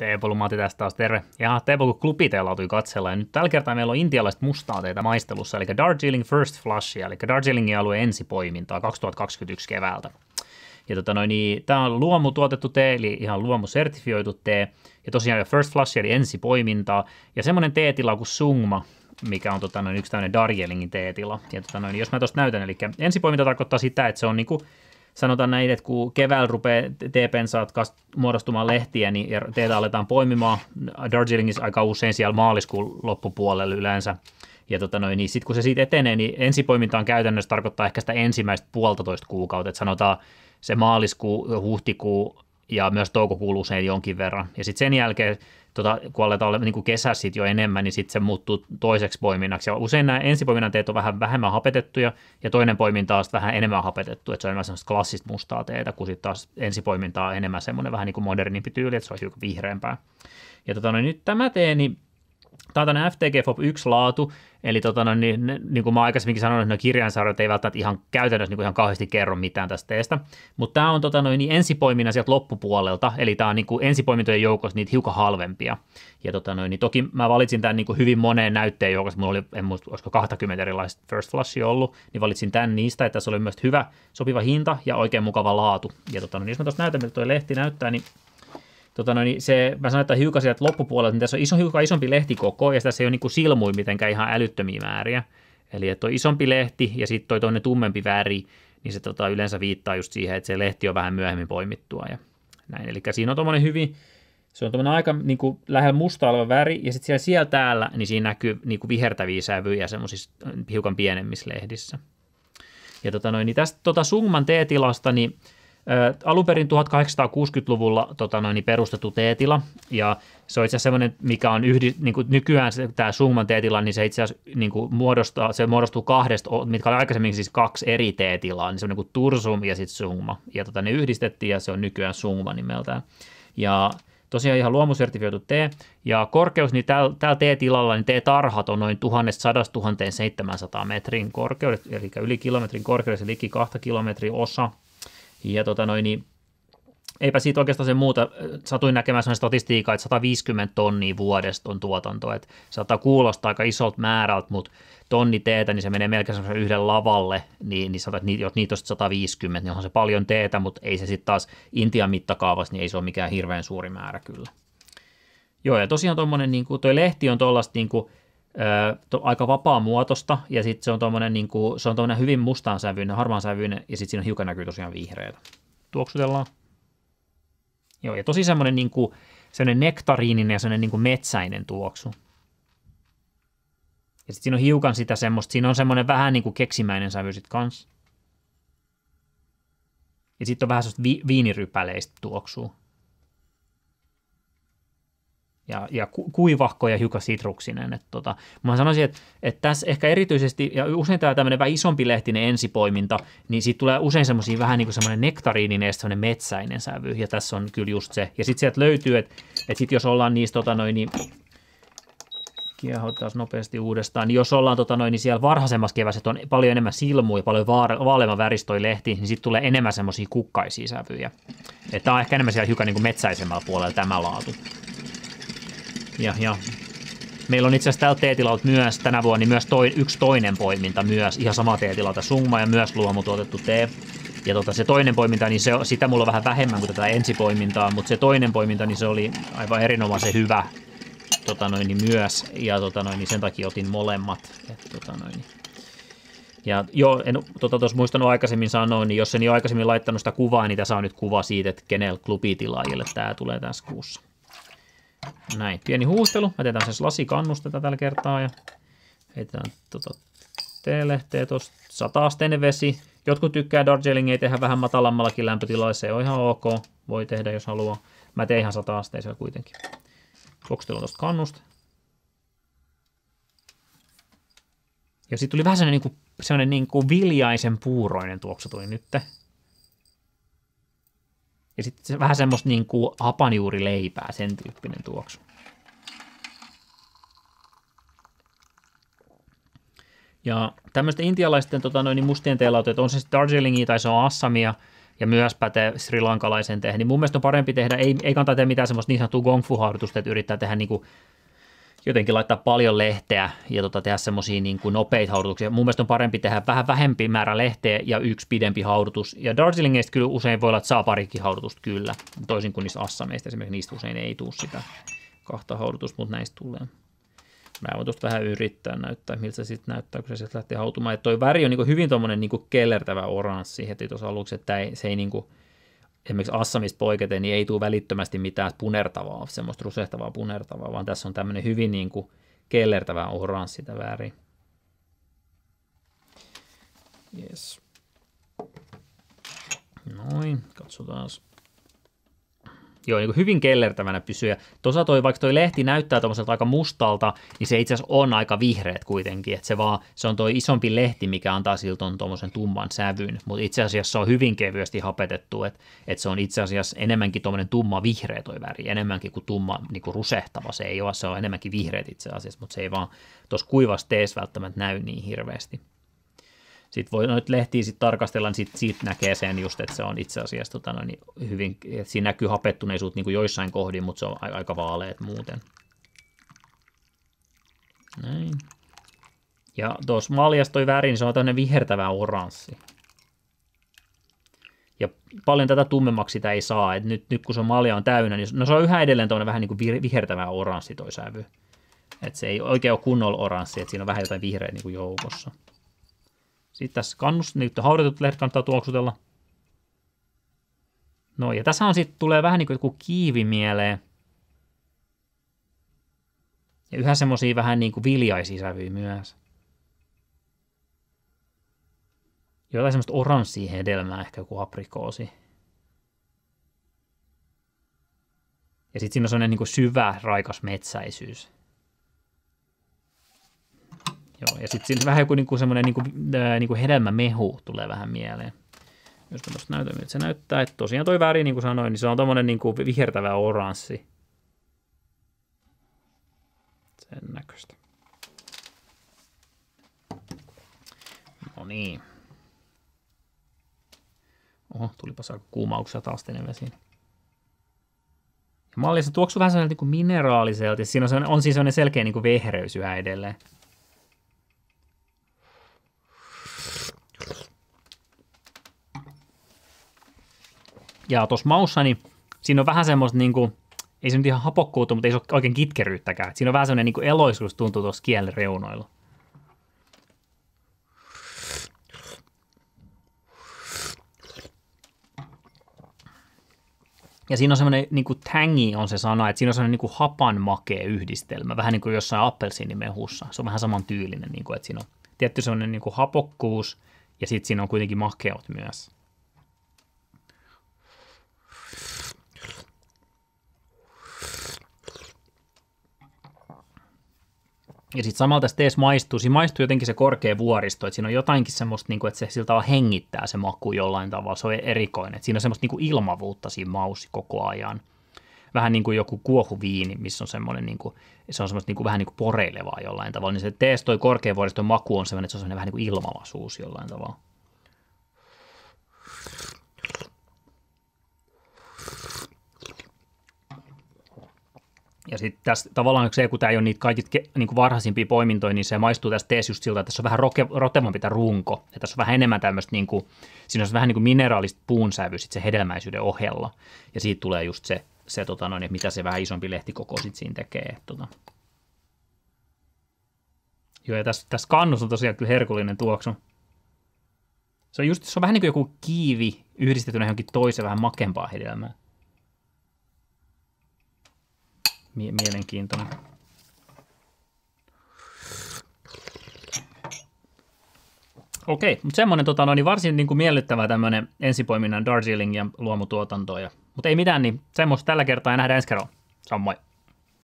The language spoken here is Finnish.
Teepo Lumati tästä taas terve. Ja Teepo kun klubi teelautui katsella, ja nyt tällä kertaa meillä on intialaiset mustaa teitä maistelussa, eli Darjeeling First Flush, eli Darjeelingin alueen ensipoimintaa 2021 keväältä. Ja tota noin, niin, tämä on luomu tuotettu tee, eli ihan luomu sertifioitu tee, ja tosiaan First Flush eli ensipoimintaa, ja semmoinen teetila kuin Sungma, mikä on tota noin, yksi tämmöinen Darjeelingin teetila. Ja tota noin, jos mä tuosta näytän, eli ensipoiminta tarkoittaa sitä, että se on niinku sanotaan näin, että kun keväällä rupeaa teepensaat muodostumaan lehtiä, niin teitä aletaan poimimaan Darjeelingissa aika usein siellä maaliskuun loppupuolella yleensä. Ja tota noin, niin sitten kun se siitä etenee, niin ensipoimintaan käytännössä tarkoittaa ehkä sitä ensimmäistä puolitoista kuukautta, että sanotaan se maaliskuu, huhtikuu ja myös toukokuun usein jonkin verran. Ja sitten sen jälkeen tota, kun aletaan olla niin kesässä jo enemmän, niin sitten se muuttuu toiseksi poiminnaksi. Ja usein nämä ensipoiminnan teet on vähän vähemmän hapetettuja, ja toinen poiminta on vähän enemmän hapetettu, että se on enemmän semmoista klassista mustaa teetä, kun sitten taas ensipoiminta on enemmän semmoinen vähän niin kuin modernimpi tyyli, että se on hiukan vihreämpää. Ja tota, no, nyt tämä tee, niin Tämä on tämmöinen FTG FOB 1 laatu, eli tota, no, niin, niin kuin mä aikaisemminkin sanoin, että kirjainsarjat ei välttämättä ihan käytännössä niin kuin ihan kauheasti kerro mitään tästä teestä, mutta tämä on tota, no, niin ensipoiminnan sieltä loppupuolelta, eli tämä on niin kuin ensipoimintojen joukossa niitä hiukan halvempia. Ja tota, no, niin toki mä valitsin tämän niin kuin hyvin moneen näytteen joukossa, mulla oli, en muista, olisiko 20 erilaista First Flushia ollut, niin valitsin tämän niistä, että se oli myös hyvä, sopiva hinta ja oikein mukava laatu. Ja tota, no, niin jos mä tuossa näytän, mitä tuo lehti näyttää, niin tota no, niin se, mä sanoin, että hiukan sieltä loppupuolelta, niin tässä on iso, hiukan isompi lehtikoko, ja tässä ei ole niin kuin silmui mitenkään ihan älyttömiä määriä. Eli että on isompi lehti, ja sitten toi toinen tummempi väri, niin se tota, yleensä viittaa just siihen, että se lehti on vähän myöhemmin poimittua, ja näin. Eli siinä on tuommoinen hyvin, se on tuommoinen aika niin kuin, lähellä musta oleva väri, ja sitten siellä, siellä täällä, niin siinä näkyy niin kuin vihertäviä sävyjä semmoisissa hiukan pienemmissä lehdissä. Ja tota noin, niin tästä tota Sungman T-tilasta, niin alun perin 1860-luvulla tota noin, niin perustettu teetila, ja se on itse asiassa semmoinen, mikä on yhdi, niin kuin nykyään se, tämä Summan teetila, niin se itse asiassa niin kuin muodostaa, se muodostuu kahdesta, mitkä oli aikaisemmin siis kaksi eri teetilaa, niin se on niin kuin Tursum ja sitten Summa, ja tota, ne yhdistettiin, ja se on nykyään Summa nimeltään. Ja tosiaan ihan luomusertifioitu tee, ja korkeus, niin täällä, täällä T-tilalla, niin T-tarhat on noin 1100-1700 metrin korkeudet, eli yli kilometrin korkeudessa, liki kahta kilometrin osa, ja tota noin, niin eipä siitä oikeastaan se muuta. Satuin näkemään sellainen statistiikka, että 150 tonnia vuodesta on tuotanto. Että saattaa kuulostaa aika isolta määrältä, mutta tonni teetä, niin se menee melkein yhden lavalle, niin, niin sanotaan, että niitä on 150, niin onhan se paljon teetä, mutta ei se sitten taas Intian mittakaavassa, niin ei se ole mikään hirveän suuri määrä kyllä. Joo, ja tosiaan tuommoinen, niin kuin, toi lehti on tuollaista niin kuin, to, aika vapaa muotosta, ja sitten se on tuommoinen niin kuin, se on tuommoinen hyvin mustaan sävyinen, harmaan sävyinen, ja sitten siinä on hiukan näkyy tosiaan vihreätä. Tuoksutellaan. Joo, ja tosi semmoinen niin kuin, semmoinen nektariininen ja semmoinen niin kuin metsäinen tuoksu. Ja sitten siinä on hiukan sitä semmoista, siinä on semmoinen vähän niin kuin keksimäinen sävy sitten kanssa. Ja sitten on vähän semmoista vi- viinirypäleistä tuoksua ja, ja kuivahko ja hiukan sitruksinen. Että tota, mä sanoisin, että, että tässä ehkä erityisesti, ja usein tämä tämmöinen vähän isompi lehtinen ensipoiminta, niin siitä tulee usein semmoisia vähän niin kuin semmoinen nektariininen ja semmoinen metsäinen sävy, ja tässä on kyllä just se. Ja sitten sieltä löytyy, että, että sitten jos ollaan niistä tota noin, niin kiehotaan nopeasti uudestaan, niin jos ollaan tota noin, niin siellä varhaisemmassa kevässä, on paljon enemmän silmuja, paljon vaaleamman väristoi lehti, niin sitten tulee enemmän semmoisia kukkaisia sävyjä. Tämä on ehkä enemmän siellä hiukan niin kuin metsäisemmällä puolella tämä laatu. Ja, ja meillä on itse asiassa tällä teetilalta myös tänä vuonna niin myös toi, yksi toinen poiminta myös, ihan sama teetilalta summa ja myös luomutuotettu tee. Ja tota, se toinen poiminta, niin se, sitä mulla on vähän vähemmän kuin tätä ensipoimintaa, mutta se toinen poiminta, niin se oli aivan erinomaisen hyvä tota noin, niin myös, ja tota noin, niin sen takia otin molemmat. Et, tota noin, niin. Ja jo, en tota, tuossa muistanut aikaisemmin sanoa, niin jos en jo aikaisemmin laittanut sitä kuvaa, niin tässä on nyt kuva siitä, että kenellä klubitilaajille tämä tulee tässä kuussa. Näin, pieni huustelu. Mä teetään siis lasikannustetta tällä kertaa ja heitetään tota teelehteä tuosta sata-asteinen vesi. Jotkut tykkää Darjeelingia tehdä vähän matalammallakin lämpötilalla, se on ihan ok. Voi tehdä, jos haluaa. Mä teen ihan sata-asteisella kuitenkin. Vokstelun tuosta kannusta. Ja sitten tuli vähän sellainen, niin kuin, sellainen niin kuin viljaisen puuroinen tuoksu tuli nytte. Ja sitten se vähän semmoista niin kuin hapanjuurileipää, sen tyyppinen tuoksu. Ja tämmöisten intialaisten tota, noin, mustien teelauteet, on se sitten Darjeelingia tai se on Assamia, ja myös pätee sri lankalaisen tehdä, niin mun mielestä on parempi tehdä, ei, ei kannata tehdä mitään semmoista niin sanottua gong fu-harjoitusta, että yrittää tehdä niin kuin jotenkin laittaa paljon lehteä ja tota, tehdä semmoisia niin nopeita haudutuksia. Mun mielestä on parempi tehdä vähän vähempi määrä lehteä ja yksi pidempi haudutus. Ja Darjeelingeistä kyllä usein voi olla, että saa parikin haudutusta kyllä, toisin kuin niistä Assameista esimerkiksi niistä usein ei tule sitä kahta haudutusta, mutta näistä tulee. Mä voin tuosta vähän yrittää näyttää, miltä se sitten näyttää, kun se sieltä lähtee hautumaan. Ja toi väri on niin hyvin tuommoinen niin kellertävä oranssi heti tuossa aluksi, että ei, se ei niin kuin, esimerkiksi Assamista poiketen, niin ei tule välittömästi mitään punertavaa, semmoista rusehtavaa punertavaa, vaan tässä on tämmöinen hyvin niin kuin kellertävä oranssi tämä väri. Yes. Noin, katsotaan Joo, niin hyvin kellertävänä pysyy. Tuossa toi, vaikka toi lehti näyttää tuommoiselta aika mustalta, niin se itse asiassa on aika vihreät kuitenkin. Että se, vaan, se on toi isompi lehti, mikä antaa siltä tuommoisen tumman sävyn. Mutta itse asiassa se on hyvin kevyesti hapetettu, että, että se on itse asiassa enemmänkin tuommoinen tumma vihreä toi väri, enemmänkin kuin tumma niin kuin rusehtava. Se ei ole, se on enemmänkin vihreät itse asiassa, mutta se ei vaan tuossa kuivassa teessä välttämättä näy niin hirveästi. Sitten voi noita lehtiä sitten tarkastella, niin sit, siitä näkee sen just, että se on itse asiassa tota, no, niin hyvin, että siinä näkyy hapettuneisuutta niin kuin joissain kohdin, mutta se on aika vaaleet muuten. Näin. Ja tuossa maljassa toi väri, niin se on tämmöinen vihertävä oranssi. Ja paljon tätä tummemmaksi sitä ei saa. Et nyt, nyt kun se malja on täynnä, niin no se on yhä edelleen tuommoinen vähän niin kuin vihertävä oranssi toi sävy. Et se ei oikein ole kunnolla oranssi, että siinä on vähän jotain vihreä niin kuin joukossa. Sitten tässä kannusta, niin haudatut lehdet kannattaa tuoksutella. No ja tässä on sitten tulee vähän niin kuin kiivi mieleen. Ja yhä semmoisia vähän niin kuin viljaisia sävyjä myös. Jotain semmoista oranssia hedelmää, ehkä joku aprikoosi. Ja sitten siinä on semmoinen niin kuin syvä, raikas metsäisyys. Joo, ja sitten vähän joku niinku semmoinen niinku, ää, niinku hedelmämehu tulee vähän mieleen. Jos mä tuosta näytän, että se näyttää, että tosiaan toi väri, niin kuin sanoin, niin se on tommonen niinku vihertävä oranssi. Sen näköistä. No niin. Oho, tulipa aika kuumauksia taas vesiin. Malli se tuoksuu vähän sellainen niin mineraaliselta, siinä on, on siis sellainen selkeä niin kuin vehreys yhä edelleen. Ja tuossa maussa, niin siinä on vähän semmoista niin kuin, ei se nyt ihan hapokkuutta, mutta ei se ole oikein kitkeryyttäkään. Siinä on vähän semmoinen niin eloisuus tuntuu tuossa kielen reunoilla. Ja siinä on semmoinen niin kuin tangi on se sana, että siinä on semmoinen niin hapan makea yhdistelmä, vähän niin kuin jossain appelsiinimehussa. Se on vähän saman tyylinen, niin kuin, että siinä on tietty semmoinen niin kuin hapokkuus ja sitten siinä on kuitenkin makeut myös. Ja sitten samalla tässä teessä maistuu, siinä maistuu jotenkin se korkea vuoristo, että siinä on jotainkin semmoista, niin kuin, että se siltä tavalla hengittää se maku jollain tavalla, se on erikoinen, että siinä on semmoista niin kuin ilmavuutta siinä mausi koko ajan. Vähän niin kuin joku kuohuviini, missä on semmoinen, niin kuin, se on semmoista niin kuin, vähän niin kuin poreilevaa jollain tavalla, niin se teessä toi korkea vuoriston maku on semmoinen, että se on semmoinen vähän niin kuin ilmavaisuus jollain tavalla. Ja sitten tässä tavallaan se, kun tämä ei ole niitä kaikista niin varhaisimpia poimintoja, niin se maistuu tästä teessä just siltä, että tässä on vähän roke, rotevampi tämä runko. Ja tässä on vähän enemmän tämmöistä, niin kuin, siinä on vähän niin kuin mineraalista puunsävy sit se hedelmäisyyden ohella. Ja siitä tulee just se, se tota noin, että mitä se vähän isompi lehtikoko sitten siinä tekee. Tota. Joo, ja tässä, tässä kannussa on tosiaan kyllä herkullinen tuoksu. Se on just, se on vähän niin kuin joku kiivi yhdistettynä johonkin toiseen vähän makempaa hedelmää. Mie- mielenkiintoinen. Okei, mutta semmoinen tota, no, niin varsin niin kuin miellyttävä tämmöinen ensipoiminnan Darjeeling ja luomutuotanto. Ja, mutta ei mitään, niin semmoista tällä kertaa ja nähdään ensi kerralla. Moi.